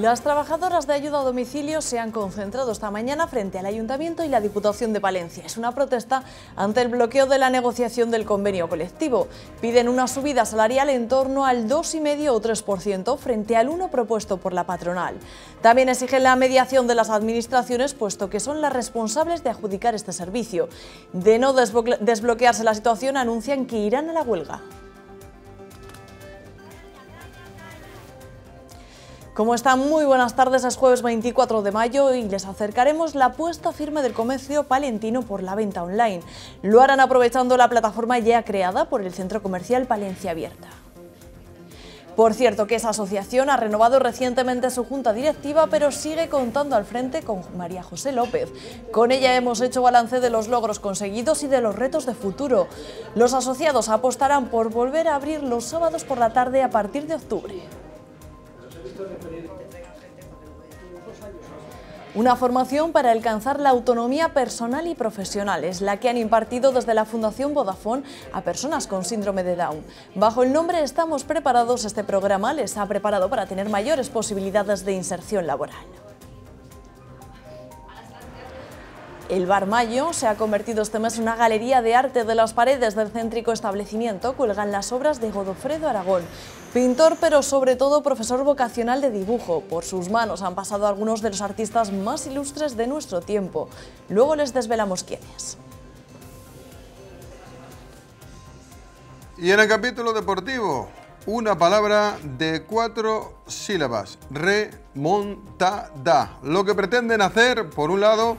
Las trabajadoras de ayuda a domicilio se han concentrado esta mañana frente al Ayuntamiento y la Diputación de Palencia. Es una protesta ante el bloqueo de la negociación del convenio colectivo. Piden una subida salarial en torno al 2,5 o 3% frente al 1 propuesto por la patronal. También exigen la mediación de las administraciones, puesto que son las responsables de adjudicar este servicio. De no desbloquearse la situación, anuncian que irán a la huelga. ¿Cómo están? Muy buenas tardes, es jueves 24 de mayo y les acercaremos la puesta firme del comercio palentino por la venta online. Lo harán aprovechando la plataforma ya creada por el Centro Comercial Palencia Abierta. Por cierto que esa asociación ha renovado recientemente su junta directiva, pero sigue contando al frente con María José López. Con ella hemos hecho balance de los logros conseguidos y de los retos de futuro. Los asociados apostarán por volver a abrir los sábados por la tarde a partir de octubre. Una formación para alcanzar la autonomía personal y profesional es la que han impartido desde la Fundación Vodafone a personas con síndrome de Down. Bajo el nombre Estamos Preparados, este programa les ha preparado para tener mayores posibilidades de inserción laboral. El Bar Mayo se ha convertido este mes en una galería de arte de las paredes del céntrico establecimiento. Cuelgan las obras de Godofredo Aragón, pintor pero sobre todo profesor vocacional de dibujo. Por sus manos han pasado algunos de los artistas más ilustres de nuestro tiempo. Luego les desvelamos quiénes. Y en el capítulo deportivo, una palabra de cuatro sílabas, remontada. Lo que pretenden hacer, por un lado,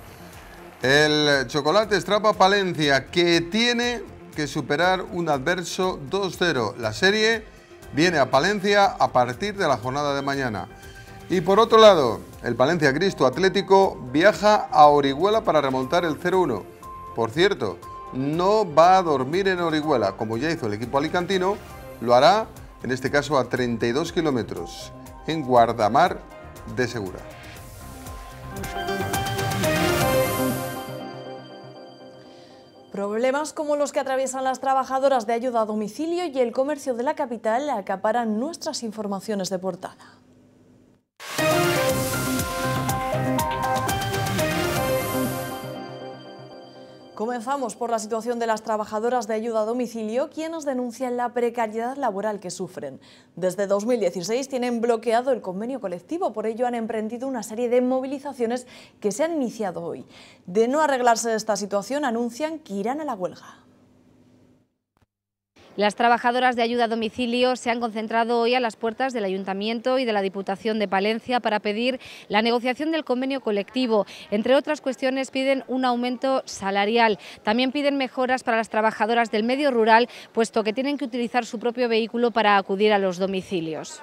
el Chocolate Estrapa Palencia, que tiene que superar un adverso 2-0. La serie viene a Palencia a partir de la jornada de mañana. Y por otro lado, el Palencia Cristo Atlético viaja a Orihuela para remontar el 0-1. Por cierto, no va a dormir en Orihuela, como ya hizo el equipo alicantino, lo hará, en este caso, a 32 kilómetros, en Guardamar de Segura. Problemas como los que atraviesan las trabajadoras de ayuda a domicilio y el comercio de la capital acaparan nuestras informaciones de portada. Comenzamos por la situación de las trabajadoras de ayuda a domicilio, quienes denuncian la precariedad laboral que sufren. Desde 2016 tienen bloqueado el convenio colectivo, por ello han emprendido una serie de movilizaciones que se han iniciado hoy. De no arreglarse esta situación, anuncian que irán a la huelga. Las trabajadoras de ayuda a domicilio se han concentrado hoy a las puertas del Ayuntamiento y de la Diputación de Palencia para pedir la negociación del convenio colectivo. Entre otras cuestiones piden un aumento salarial. También piden mejoras para las trabajadoras del medio rural, puesto que tienen que utilizar su propio vehículo para acudir a los domicilios.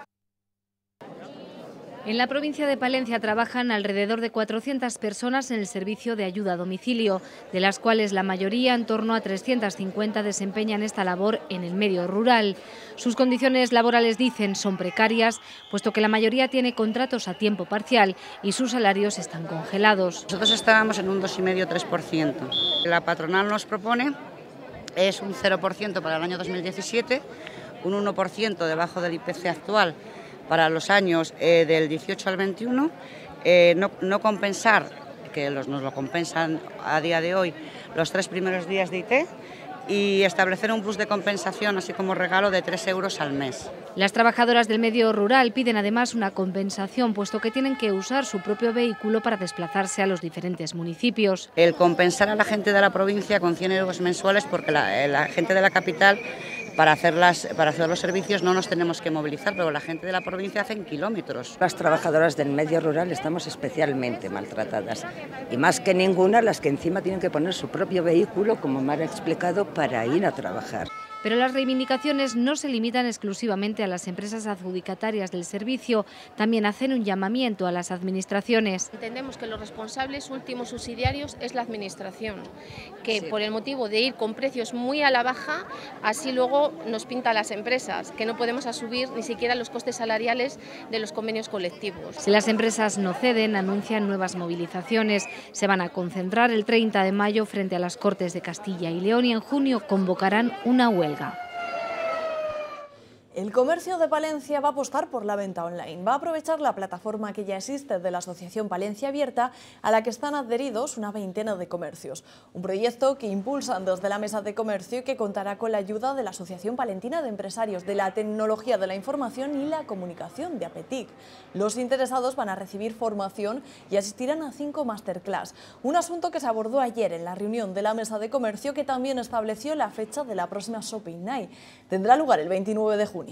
En la provincia de Palencia trabajan alrededor de 400 personas en el servicio de ayuda a domicilio, de las cuales la mayoría, en torno a 350, desempeñan esta labor en el medio rural. Sus condiciones laborales, dicen, son precarias, puesto que la mayoría tiene contratos a tiempo parcial y sus salarios están congelados. Nosotros estábamos en un 2,5-3%. La patronal nos propone es un 0% para el año 2017, un 1% debajo del IPC actual para los años eh, del 18 al 21, eh, no, compensar, que nos lo compensan a día de hoy, los tres primeros días de IT y establecer un plus de compensación, así como regalo de 3 euros al mes. Las trabajadoras del medio rural piden además una compensación, puesto que tienen que usar su propio vehículo para desplazarse a los diferentes municipios. El compensar a la gente de la provincia con 100 euros mensuales, porque la, la gente de la capital para hacer, para hacer los servicios no nos tenemos que movilizar, pero la gente de la provincia hacen kilómetros. Las trabajadoras del medio rural estamos especialmente maltratadas y más que ninguna las que encima tienen que poner su propio vehículo, como me han explicado, para ir a trabajar. Pero las reivindicaciones no se limitan exclusivamente a las empresas adjudicatarias del servicio, también hacen un llamamiento a las administraciones. Entendemos que los responsables últimos subsidiarios es la administración, que por el motivo de ir con precios muy a la baja, así luego nos pinta a las empresas, que no podemos asumir ni siquiera los costes salariales de los convenios colectivos. Si las empresas no ceden, anuncian nuevas movilizaciones. Se van a concentrar el 30 de mayo frente a las Cortes de Castilla y León y en junio convocarán una huelga. El comercio de Palencia va a apostar por la venta online. Va a aprovechar la plataforma que ya existe de la Asociación Palencia Abierta, a la que están adheridos una veintena de comercios. Un proyecto que impulsan desde la Mesa de Comercio y que contará con la ayuda de la Asociación Palentina de Empresarios de la Tecnología de la Información y la Comunicación de APETIC. Los interesados van a recibir formación y asistirán a cinco masterclass. Un asunto que se abordó ayer en la reunión de la Mesa de Comercio que también estableció la fecha de la próxima Shopping Night. Tendrá lugar el 29 de junio.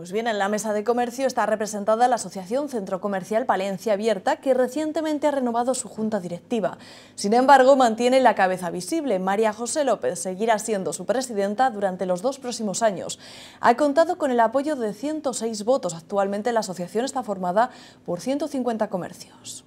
Pues bien, en la mesa de comercio está representada la Asociación Centro Comercial Palencia Abierta, que recientemente ha renovado su junta directiva. Sin embargo, mantiene la cabeza visible. María José López seguirá siendo su presidenta durante los dos próximos años. Ha contado con el apoyo de 106 votos. Actualmente la asociación está formada por 150 comercios.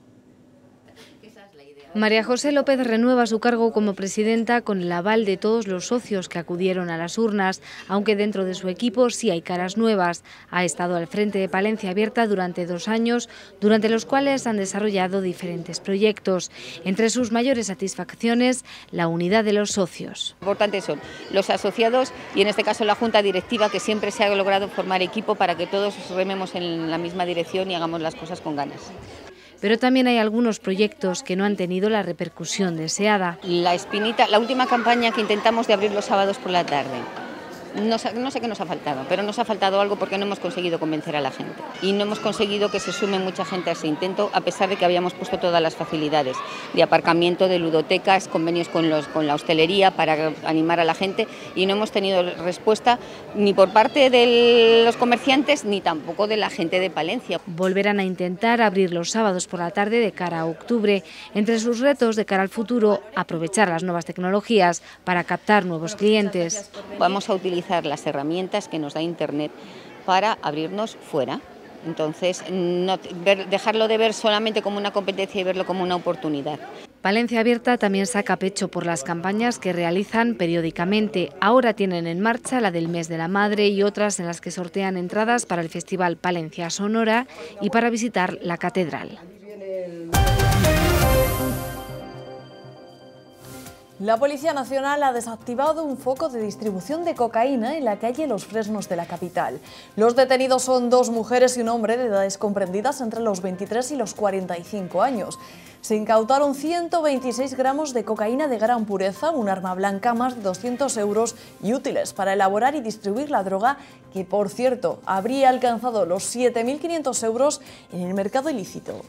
María José López renueva su cargo como presidenta con el aval de todos los socios que acudieron a las urnas, aunque dentro de su equipo sí hay caras nuevas. Ha estado al frente de Palencia Abierta durante dos años, durante los cuales han desarrollado diferentes proyectos. Entre sus mayores satisfacciones, la unidad de los socios. Importantes son los asociados y en este caso la Junta Directiva, que siempre se ha logrado formar equipo para que todos rememos en la misma dirección y hagamos las cosas con ganas pero también hay algunos proyectos que no han tenido la repercusión deseada. La espinita, la última campaña que intentamos de abrir los sábados por la tarde, no, sé qué nos ha faltado, pero nos ha faltado algo porque no hemos conseguido convencer a la gente. Y no hemos conseguido que se sume mucha gente a ese intento, a pesar de que habíamos puesto todas las facilidades de aparcamiento, de ludotecas, convenios con, los, con la hostelería para animar a la gente y no hemos tenido respuesta ni por parte de los comerciantes ni tampoco de la gente de Palencia. Volverán a intentar abrir los sábados por la tarde de cara a octubre. Entre sus retos de cara al futuro, aprovechar las nuevas tecnologías para captar nuevos clientes. Vamos a utilizar las herramientas que nos da Internet para abrirnos fuera. Entonces, no, dejarlo de ver solamente como una competencia y verlo como una oportunidad. Palencia Abierta también saca pecho por las campañas que realizan periódicamente. Ahora tienen en marcha la del mes de la madre y otras en las que sortean entradas para el Festival Palencia Sonora y para visitar la catedral. La Policía Nacional ha desactivado un foco de distribución de cocaína en la calle Los Fresnos de la capital. Los detenidos son dos mujeres y un hombre de edades comprendidas entre los 23 y los 45 años. Se incautaron 126 gramos de cocaína de gran pureza, un arma blanca, más de 200 euros y útiles para elaborar y distribuir la droga que, por cierto, habría alcanzado los 7.500 euros en el mercado ilícito.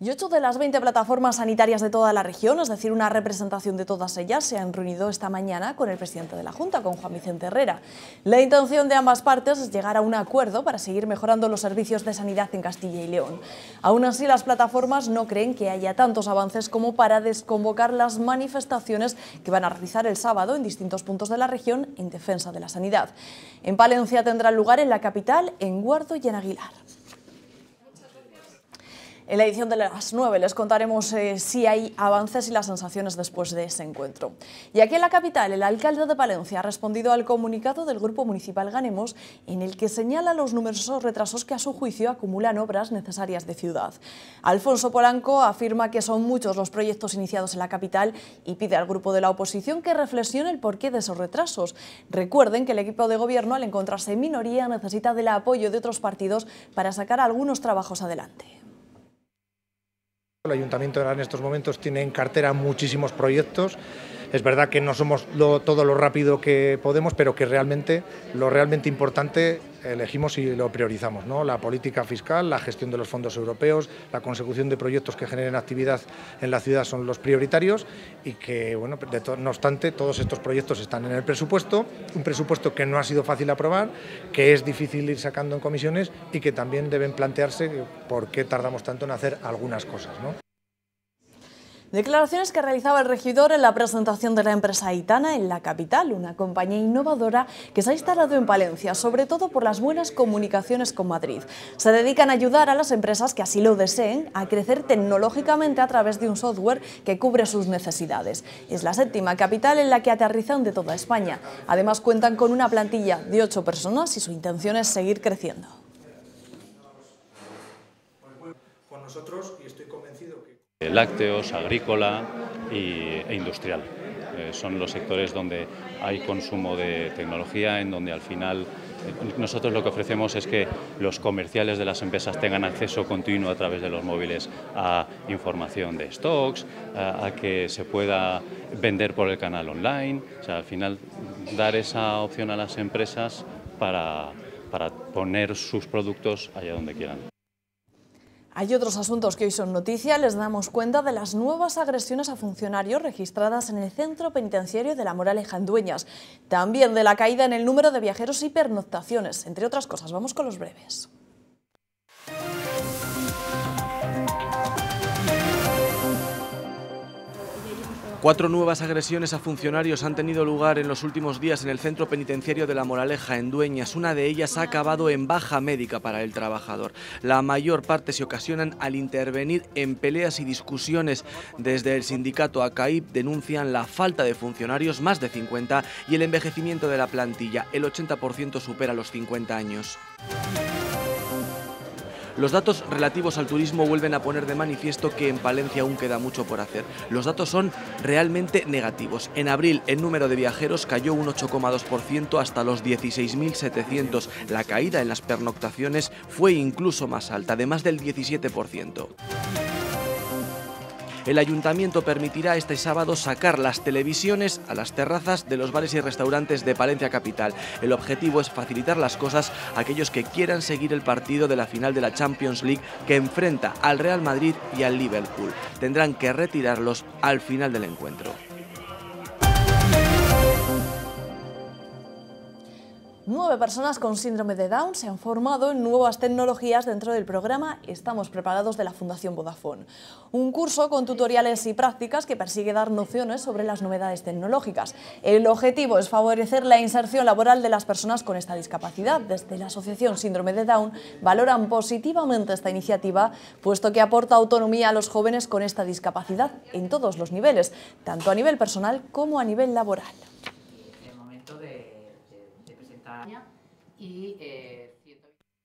Y ocho de las 20 plataformas sanitarias de toda la región, es decir, una representación de todas ellas, se han reunido esta mañana con el presidente de la Junta, con Juan Vicente Herrera. La intención de ambas partes es llegar a un acuerdo para seguir mejorando los servicios de sanidad en Castilla y León. Aún así, las plataformas no creen que haya tantos avances como para desconvocar las manifestaciones que van a realizar el sábado en distintos puntos de la región en defensa de la sanidad. En Palencia tendrá lugar en la capital, en Guardo y en Aguilar. En la edición de las 9 les contaremos eh, si hay avances y las sensaciones después de ese encuentro. Y aquí en la capital, el alcalde de Palencia ha respondido al comunicado del Grupo Municipal Ganemos en el que señala los numerosos retrasos que a su juicio acumulan obras necesarias de ciudad. Alfonso Polanco afirma que son muchos los proyectos iniciados en la capital y pide al grupo de la oposición que reflexione el porqué de esos retrasos. Recuerden que el equipo de gobierno, al encontrarse en minoría, necesita del apoyo de otros partidos para sacar algunos trabajos adelante. El ayuntamiento en estos momentos tiene en cartera muchísimos proyectos. Es verdad que no somos todo lo rápido que podemos, pero que realmente lo realmente importante elegimos y lo priorizamos. ¿no? La política fiscal, la gestión de los fondos europeos, la consecución de proyectos que generen actividad en la ciudad son los prioritarios y que, bueno, no obstante, todos estos proyectos están en el presupuesto, un presupuesto que no ha sido fácil aprobar, que es difícil ir sacando en comisiones y que también deben plantearse por qué tardamos tanto en hacer algunas cosas. Declaraciones que realizaba el regidor en la presentación de la empresa Aitana en la capital, una compañía innovadora que se ha instalado en Palencia, sobre todo por las buenas comunicaciones con Madrid. Se dedican a ayudar a las empresas que así lo deseen a crecer tecnológicamente a través de un software que cubre sus necesidades. Es la séptima capital en la que aterrizan de toda España. Además cuentan con una plantilla de ocho personas y su intención es seguir creciendo. Con nosotros, y estoy convencido lácteos, agrícola e industrial. Eh, son los sectores donde hay consumo de tecnología, en donde al final nosotros lo que ofrecemos es que los comerciales de las empresas tengan acceso continuo a través de los móviles a información de stocks, a, que se pueda vender por el canal online. O sea, al final dar esa opción a las empresas para, para poner sus productos allá donde quieran. Hay otros asuntos que hoy son noticia. Les damos cuenta de las nuevas agresiones a funcionarios registradas en el centro penitenciario de La Moraleja en Dueñas. También de la caída en el número de viajeros y pernoctaciones. Entre otras cosas, vamos con los breves. Cuatro nuevas agresiones a funcionarios han tenido lugar en los últimos días en el centro penitenciario de La Moraleja, en Dueñas. Una de ellas ha acabado en baja médica para el trabajador. La mayor parte se ocasionan al intervenir en peleas y discusiones. Desde el sindicato ACAIP denuncian la falta de funcionarios, más de 50, y el envejecimiento de la plantilla. El 80% supera los 50 años. Los datos relativos al turismo vuelven a poner de manifiesto que en Palencia aún queda mucho por hacer. Los datos son realmente negativos. En abril el número de viajeros cayó un 8,2% hasta los 16.700. La caída en las pernoctaciones fue incluso más alta, de más del 17%. El ayuntamiento permitirá este sábado sacar las televisiones a las terrazas de los bares y restaurantes de Palencia Capital. El objetivo es facilitar las cosas a aquellos que quieran seguir el partido de la final de la Champions League que enfrenta al Real Madrid y al Liverpool. Tendrán que retirarlos al final del encuentro. Nueve personas con síndrome de Down se han formado en nuevas tecnologías dentro del programa Estamos Preparados de la Fundación Vodafone. Un curso con tutoriales y prácticas que persigue dar nociones sobre las novedades tecnológicas. El objetivo es favorecer la inserción laboral de las personas con esta discapacidad. Desde la Asociación Síndrome de Down valoran positivamente esta iniciativa, puesto que aporta autonomía a los jóvenes con esta discapacidad en todos los niveles, tanto a nivel personal como a nivel laboral. Y eh,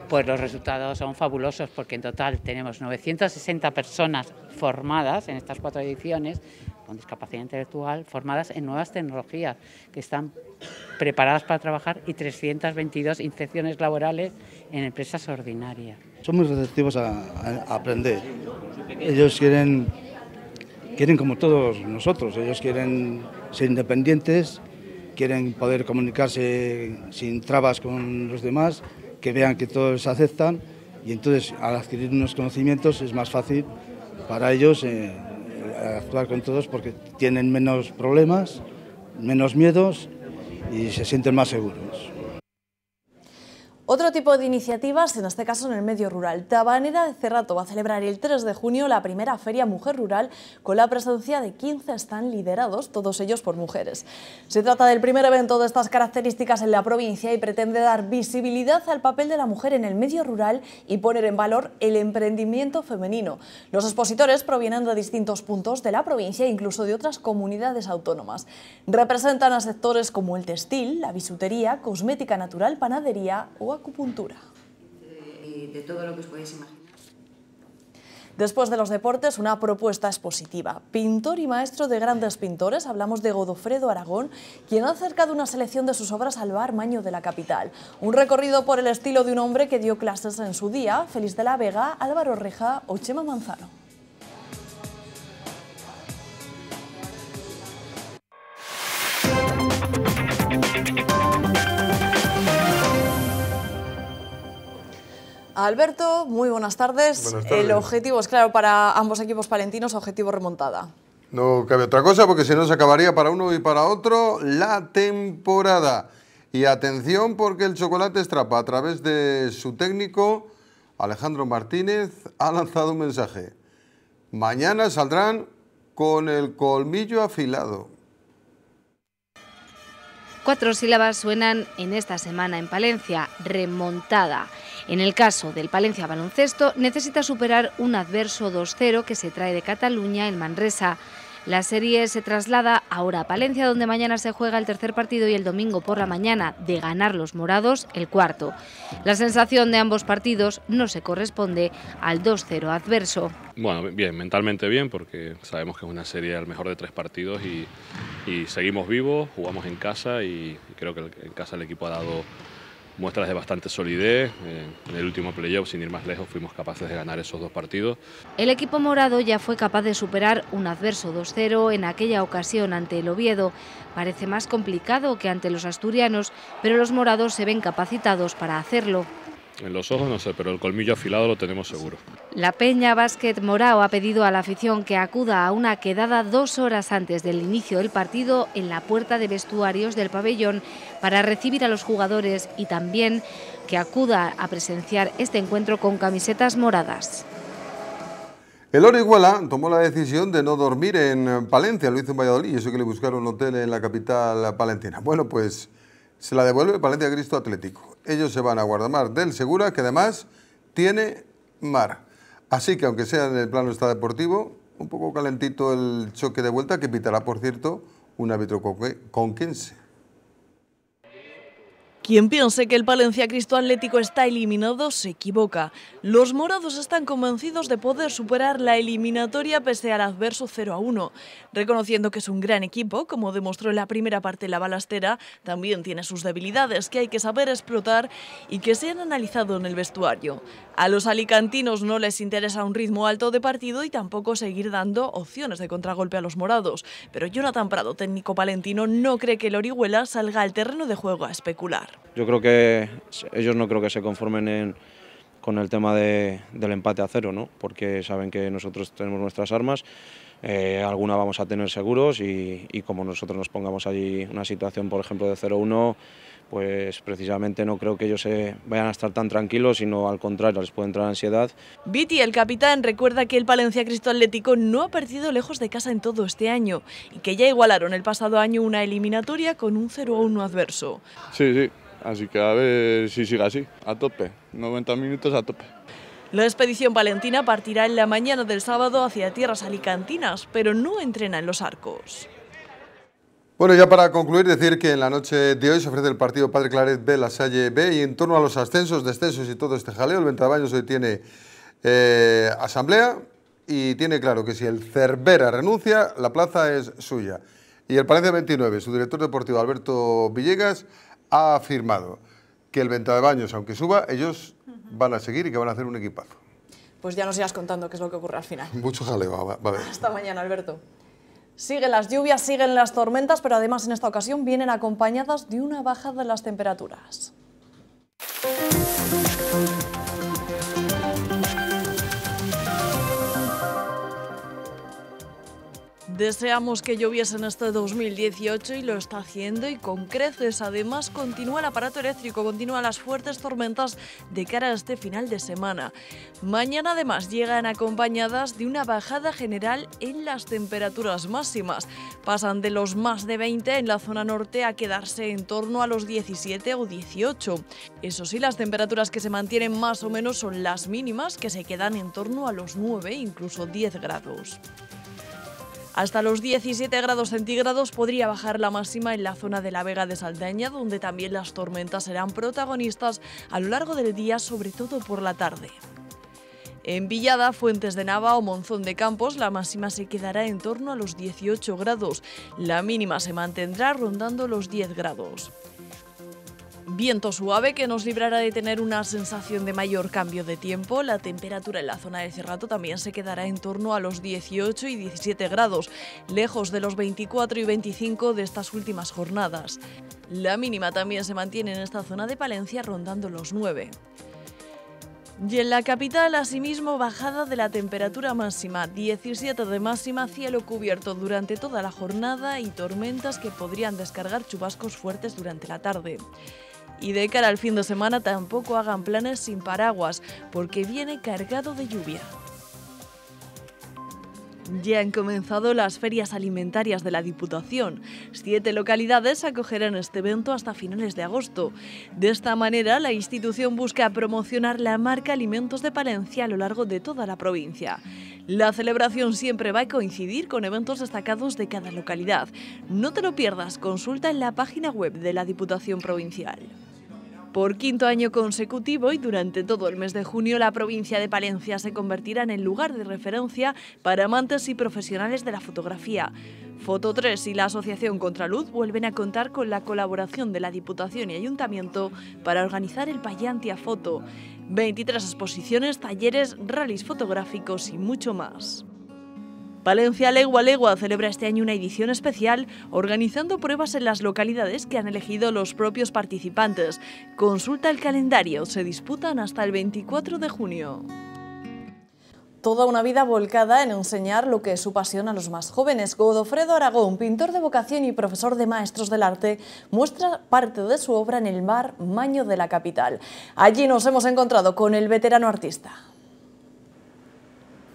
pues los resultados son fabulosos porque en total tenemos 960 personas formadas en estas cuatro ediciones con discapacidad intelectual, formadas en nuevas tecnologías que están preparadas para trabajar y 322 inserciones laborales en empresas ordinarias. Son muy receptivos a, aprender. Ellos quieren, quieren como todos nosotros, ellos quieren ser independientes quieren poder comunicarse sin trabas con los demás, que vean que todos aceptan y entonces al adquirir unos conocimientos es más fácil para ellos eh, actuar con todos porque tienen menos problemas, menos miedos y se sienten más seguros. Otro tipo de iniciativas, en este caso en el medio rural. Tabanera de Cerrato va a celebrar el 3 de junio la primera Feria Mujer Rural con la presencia de 15 están liderados, todos ellos por mujeres. Se trata del primer evento de estas características en la provincia y pretende dar visibilidad al papel de la mujer en el medio rural y poner en valor el emprendimiento femenino. Los expositores provienen de distintos puntos de la provincia e incluso de otras comunidades autónomas. Representan a sectores como el textil, la bisutería, cosmética natural, panadería o acupuntura. De, todo lo que os podéis imaginar. Después de los deportes, una propuesta expositiva. Pintor y maestro de grandes pintores, hablamos de Godofredo Aragón, quien ha acercado una selección de sus obras al bar Maño de la capital. Un recorrido por el estilo de un hombre que dio clases en su día, Félix de la Vega, Álvaro Reja o Chema Manzano. Alberto, muy buenas tardes. El objetivo es claro para ambos equipos palentinos, objetivo remontada. No cabe otra cosa porque si no se acabaría para uno y para otro la temporada. Y atención porque el Chocolate Estrapa a través de su técnico Alejandro Martínez ha lanzado un mensaje. Mañana saldrán con el colmillo afilado. Cuatro sílabas suenan en esta semana en Palencia, remontada. En el caso del Palencia Baloncesto, necesita superar un adverso 2-0 que se trae de Cataluña, el Manresa. La serie se traslada ahora a Palencia, donde mañana se juega el tercer partido y el domingo por la mañana, de ganar los morados, el cuarto. La sensación de ambos partidos no se corresponde al 2-0 adverso. Bueno, bien, mentalmente bien, porque sabemos que es una serie al mejor de tres partidos y, seguimos vivos, jugamos en casa y, y creo que en casa el equipo ha dado muestras de bastante solidez. Eh, en el último playoff, sin ir más lejos, fuimos capaces de ganar esos dos partidos. El equipo morado ya fue capaz de superar un adverso 2-0 en aquella ocasión ante el Oviedo. Parece más complicado que ante los asturianos, pero los morados se ven capacitados para hacerlo. En los ojos no sé, pero el colmillo afilado lo tenemos seguro. La Peña Básquet Morao ha pedido a la afición que acuda a una quedada dos horas antes del inicio del partido en la puerta de vestuarios del pabellón para recibir a los jugadores y también que acuda a presenciar este encuentro con camisetas moradas. El Orihuela tomó la decisión de no dormir en Palencia, lo hizo en Valladolid, y eso que le buscaron un hotel en la capital palentina. Bueno, pues se la devuelve Palencia Cristo Atlético. Ellos se van a Guardamar del Segura, que además tiene mar. Así que aunque sea en el plano está deportivo, un poco calentito el choque de vuelta, que pitará, por cierto, un árbitro conquense. Quien piense que el Palencia Cristo Atlético está eliminado se equivoca. Los morados están convencidos de poder superar la eliminatoria pese al adverso 0 a 1. Reconociendo que es un gran equipo, como demostró en la primera parte la balastera, también tiene sus debilidades que hay que saber explotar y que se han analizado en el vestuario. A los alicantinos no les interesa un ritmo alto de partido y tampoco seguir dando opciones de contragolpe a los morados. Pero Jonathan Prado, técnico palentino, no cree que el Orihuela salga al terreno de juego a especular. Yo creo que ellos no creo que se conformen con el tema del empate a cero, ¿no? porque saben que nosotros tenemos nuestras armas, eh, alguna vamos a tener seguros y, y, como nosotros nos pongamos allí una situación, por ejemplo, de 0-1, pues precisamente no creo que ellos se vayan a estar tan tranquilos, sino al contrario, les puede entrar ansiedad. Viti, el capitán, recuerda que el Palencia Cristo Atlético no ha perdido lejos de casa en todo este año y que ya igualaron el pasado año una eliminatoria con un 0-1 adverso. Sí, sí, Así que a ver si sigue así, a tope, 90 minutos a tope. La expedición valentina partirá en la mañana del sábado hacia tierras alicantinas, pero no entrena en los arcos. Bueno, ya para concluir, decir que en la noche de hoy se ofrece el partido Padre Claret B, La Salle B, y en torno a los ascensos, descensos y todo este jaleo, el Ventabaños hoy tiene eh, asamblea y tiene claro que si el Cervera renuncia, la plaza es suya. Y el Palencia 29, su director deportivo Alberto Villegas, ha afirmado que el venta de baños, aunque suba, ellos van a seguir y que van a hacer un equipazo. Pues ya nos irás contando qué es lo que ocurre al final. Mucho jaleo, va, a ver. Hasta mañana, Alberto. Siguen las lluvias, siguen las tormentas, pero además en esta ocasión vienen acompañadas de una bajada de las temperaturas. Deseamos que lloviese en este 2018 y lo está haciendo y con creces. Además, continúa el aparato eléctrico, continúan las fuertes tormentas de cara a este final de semana. Mañana además llegan acompañadas de una bajada general en las temperaturas máximas. Pasan de los más de 20 en la zona norte a quedarse en torno a los 17 o 18. Eso sí, las temperaturas que se mantienen más o menos son las mínimas, que se quedan en torno a los 9, incluso 10 grados. Hasta los 17 grados centígrados podría bajar la máxima en la zona de la Vega de Saldaña, donde también las tormentas serán protagonistas a lo largo del día, sobre todo por la tarde. En Villada, Fuentes de Nava o Monzón de Campos, la máxima se quedará en torno a los 18 grados. La mínima se mantendrá rondando los 10 grados. Viento suave que nos librará de tener una sensación de mayor cambio de tiempo. La temperatura en la zona de Cerrato también se quedará en torno a los 18 y 17 grados, lejos de los 24 y 25 de estas últimas jornadas. La mínima también se mantiene en esta zona de Palencia rondando los 9. Y en la capital, asimismo, bajada de la temperatura máxima, 17 de máxima, cielo cubierto durante toda la jornada y tormentas que podrían descargar chubascos fuertes durante la tarde. Y de cara al fin de semana tampoco hagan planes sin paraguas, porque viene cargado de lluvia. Ya han comenzado las ferias alimentarias de la Diputación. Siete localidades acogerán este evento hasta finales de agosto. De esta manera, la institución busca promocionar la marca Alimentos de Palencia a lo largo de toda la provincia. La celebración siempre va a coincidir con eventos destacados de cada localidad. No te lo pierdas, consulta en la página web de la Diputación Provincial. Por quinto año consecutivo y durante todo el mes de junio, la provincia de Palencia se convertirá en el lugar de referencia para amantes y profesionales de la fotografía. Foto 3 y la Asociación Contraluz vuelven a contar con la colaboración de la Diputación y Ayuntamiento para organizar el Payantia Foto. 23 exposiciones, talleres, rallies fotográficos y mucho más. Palencia Legua Legua celebra este año una edición especial organizando pruebas en las localidades que han elegido los propios participantes. Consulta el calendario, se disputan hasta el 24 de junio toda una vida volcada en enseñar lo que es su pasión a los más jóvenes. Godofredo Aragón, pintor de vocación y profesor de maestros del arte, muestra parte de su obra en el mar Maño de la capital. Allí nos hemos encontrado con el veterano artista.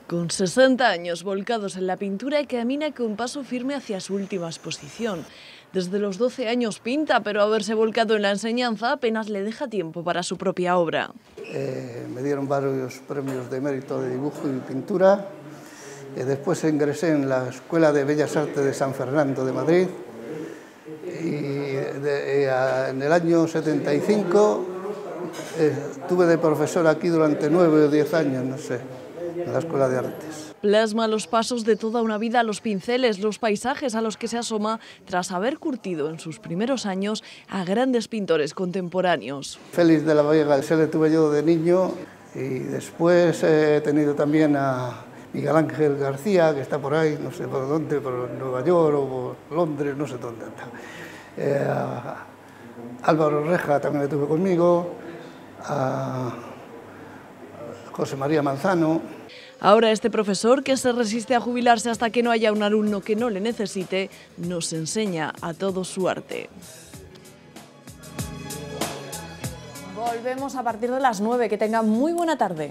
Con 60 años volcados en la pintura, camina con paso firme hacia su última exposición. Desde los 12 años pinta, pero haberse volcado en la enseñanza apenas le deja tiempo para su propia obra. Eh, me dieron varios premios de mérito de dibujo y pintura. Eh, después ingresé en la Escuela de Bellas Artes de San Fernando de Madrid. Y eh, en el año 75 estuve de profesor aquí durante nueve o diez años, no sé, en la Escuela de Artes. Plasma los pasos de toda una vida, los pinceles, los paisajes a los que se asoma tras haber curtido en sus primeros años a grandes pintores contemporáneos. Félix de la Vega, se le tuve yo de niño y después he tenido también a Miguel Ángel García, que está por ahí, no sé por dónde, por Nueva York o por Londres, no sé dónde anda. Eh, Álvaro Reja también le tuve conmigo, a José María Manzano, Ahora este profesor, que se resiste a jubilarse hasta que no haya un alumno que no le necesite, nos enseña a todo su arte. Volvemos a partir de las 9. Que tengan muy buena tarde.